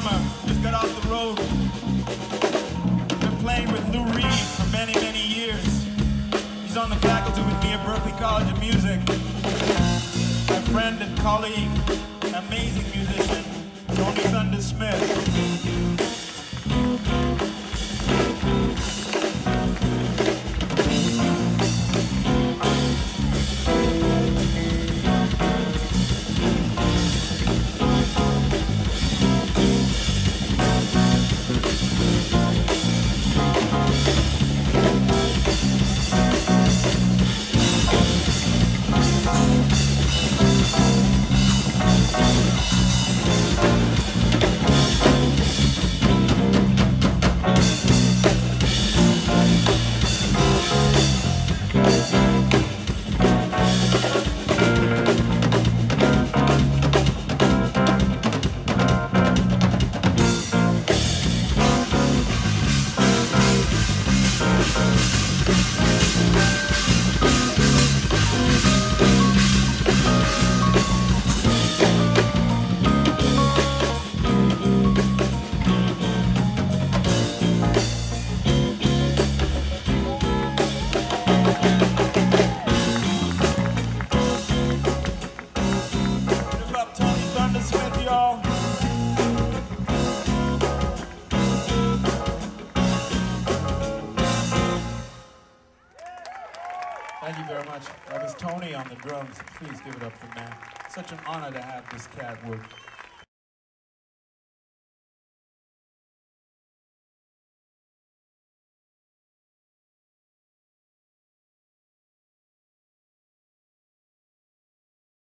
drummer, just got off the road. Been playing with Lou Reed for many, many years. He's on the faculty with me at Berklee College of Music. My friend and colleague, amazing musician, Tony Thunder Smith. Give Thank you very much. That was Tony on the drums. Please give it up for Matt. Such an honor to have this cat with